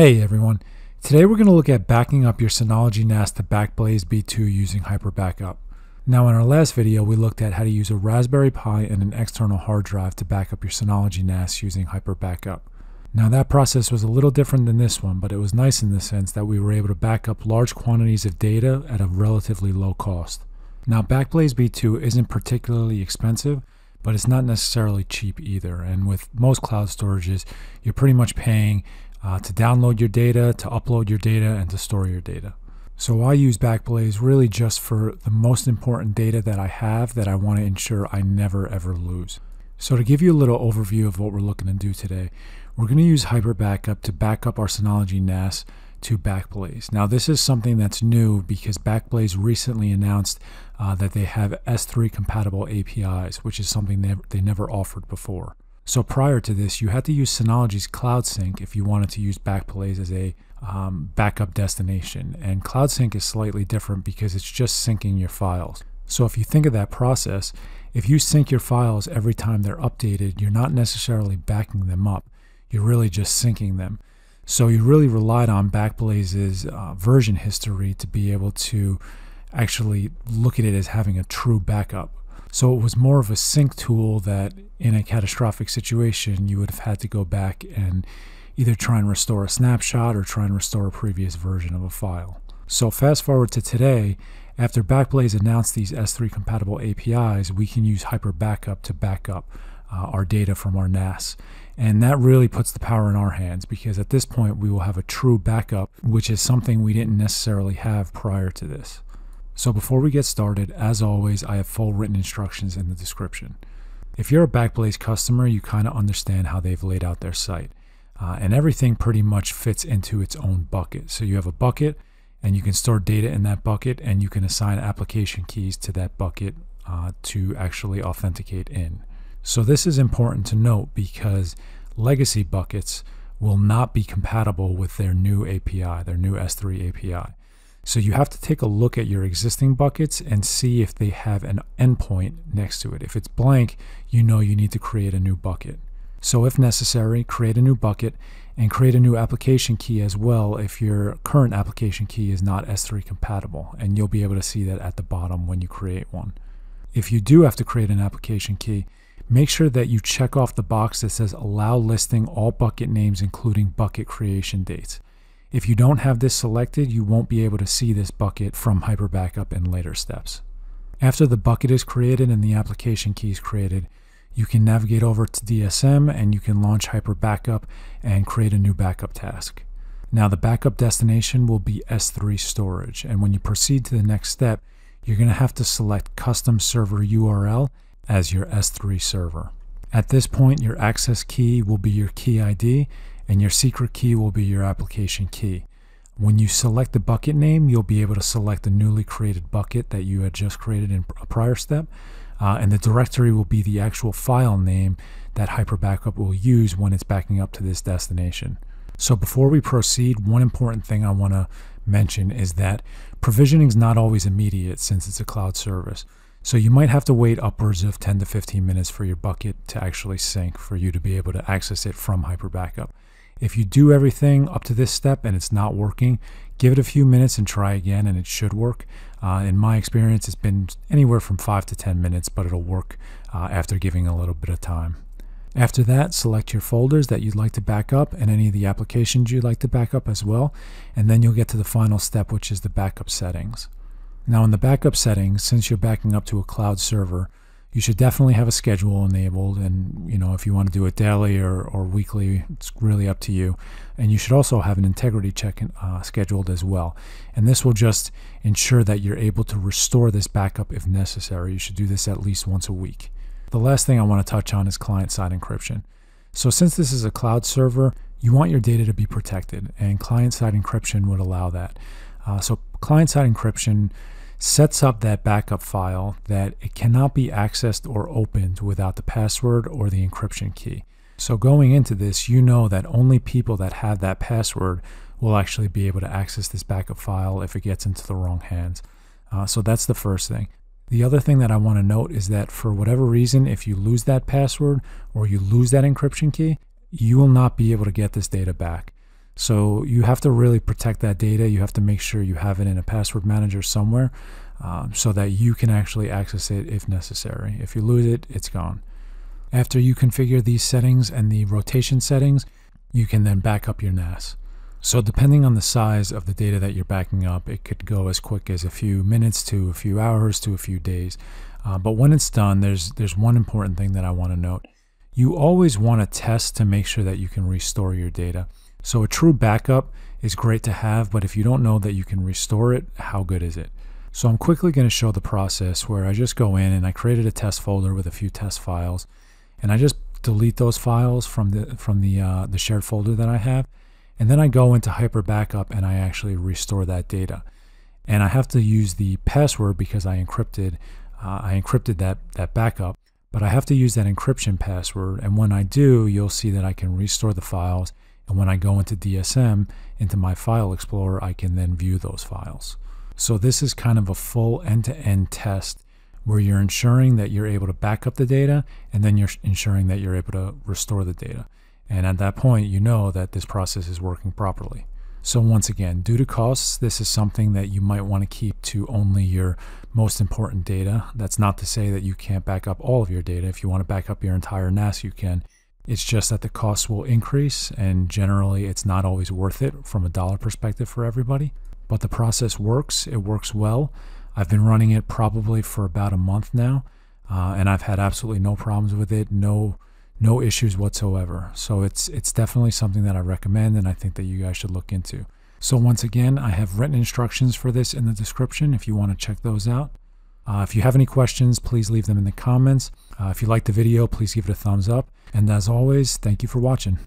Hey everyone, today we're going to look at backing up your Synology NAS to Backblaze B2 using Hyper Backup. Now in our last video we looked at how to use a Raspberry Pi and an external hard drive to back up your Synology NAS using Hyper Backup. Now that process was a little different than this one, but it was nice in the sense that we were able to back up large quantities of data at a relatively low cost. Now Backblaze B2 isn't particularly expensive, but it's not necessarily cheap either. And with most cloud storages, you're pretty much paying uh, to download your data, to upload your data, and to store your data. So I use Backblaze really just for the most important data that I have that I want to ensure I never ever lose. So to give you a little overview of what we're looking to do today, we're going to use Hyper Backup to back up our Synology NAS to Backblaze. Now this is something that's new because Backblaze recently announced uh, that they have S3 compatible APIs, which is something they, they never offered before. So prior to this, you had to use Synology's Cloud Sync if you wanted to use Backblaze as a um, backup destination. And Cloud Sync is slightly different because it's just syncing your files. So if you think of that process, if you sync your files every time they're updated, you're not necessarily backing them up. You're really just syncing them. So you really relied on Backblaze's uh, version history to be able to actually look at it as having a true backup. So it was more of a sync tool that in a catastrophic situation, you would have had to go back and either try and restore a snapshot or try and restore a previous version of a file. So fast forward to today, after Backblaze announced these S3 compatible APIs, we can use Hyper Backup to back up uh, our data from our NAS. And that really puts the power in our hands because at this point we will have a true backup, which is something we didn't necessarily have prior to this. So before we get started, as always, I have full written instructions in the description. If you're a Backblaze customer, you kind of understand how they've laid out their site. Uh, and everything pretty much fits into its own bucket. So you have a bucket and you can store data in that bucket and you can assign application keys to that bucket uh, to actually authenticate in. So this is important to note because legacy buckets will not be compatible with their new API, their new S3 API. So you have to take a look at your existing buckets and see if they have an endpoint next to it. If it's blank, you know you need to create a new bucket. So if necessary, create a new bucket and create a new application key as well if your current application key is not S3 compatible. And you'll be able to see that at the bottom when you create one. If you do have to create an application key, make sure that you check off the box that says allow listing all bucket names including bucket creation dates. If you don't have this selected, you won't be able to see this bucket from Hyper Backup in later steps. After the bucket is created and the application key is created, you can navigate over to DSM and you can launch Hyper Backup and create a new backup task. Now the backup destination will be S3 storage and when you proceed to the next step, you're going to have to select custom server URL as your S3 server. At this point, your access key will be your key ID and your secret key will be your application key. When you select the bucket name, you'll be able to select the newly created bucket that you had just created in a prior step, uh, and the directory will be the actual file name that Hyper Backup will use when it's backing up to this destination. So before we proceed, one important thing I want to mention is that provisioning is not always immediate since it's a cloud service. So you might have to wait upwards of 10 to 15 minutes for your bucket to actually sync for you to be able to access it from Hyper Backup. If you do everything up to this step and it's not working, give it a few minutes and try again and it should work. Uh, in my experience, it's been anywhere from 5 to 10 minutes, but it'll work uh, after giving a little bit of time. After that, select your folders that you'd like to back up and any of the applications you'd like to back up as well. And then you'll get to the final step, which is the backup settings. Now in the backup settings, since you're backing up to a cloud server, you should definitely have a schedule enabled. And you know if you want to do it daily or, or weekly it's really up to you. And you should also have an integrity check uh, scheduled as well. And this will just ensure that you're able to restore this backup if necessary. You should do this at least once a week. The last thing i want to touch on is client-side encryption. So since this is a cloud server you want your data to be protected and client-side encryption would allow that. Uh, so client-side encryption sets up that backup file that it cannot be accessed or opened without the password or the encryption key. So going into this, you know that only people that have that password will actually be able to access this backup file if it gets into the wrong hands. Uh, so that's the first thing. The other thing that I want to note is that for whatever reason, if you lose that password or you lose that encryption key, you will not be able to get this data back. So you have to really protect that data. You have to make sure you have it in a password manager somewhere um, so that you can actually access it if necessary. If you lose it, it's gone. After you configure these settings and the rotation settings, you can then back up your NAS. So depending on the size of the data that you're backing up, it could go as quick as a few minutes to a few hours to a few days. Uh, but when it's done, there's there's one important thing that I want to note. You always want to test to make sure that you can restore your data. So a true backup is great to have, but if you don't know that you can restore it, how good is it? So I'm quickly going to show the process where I just go in and I created a test folder with a few test files, and I just delete those files from the from the uh, the shared folder that I have, and then I go into Hyper Backup and I actually restore that data. And I have to use the password because I encrypted uh, I encrypted that that backup, but I have to use that encryption password. And when I do, you'll see that I can restore the files. And when I go into DSM into my file explorer, I can then view those files. So this is kind of a full end-to-end test where you're ensuring that you're able to back up the data and then you're ensuring that you're able to restore the data. And at that point, you know that this process is working properly. So once again, due to costs, this is something that you might want to keep to only your most important data. That's not to say that you can't back up all of your data. If you want to back up your entire NAS, you can. It's just that the costs will increase and generally it's not always worth it from a dollar perspective for everybody. But the process works, it works well. I've been running it probably for about a month now, uh, and I've had absolutely no problems with it, no no issues whatsoever. So it's it's definitely something that I recommend, and I think that you guys should look into. So once again, I have written instructions for this in the description if you want to check those out. Uh, if you have any questions, please leave them in the comments. Uh, if you like the video, please give it a thumbs up. And as always, thank you for watching.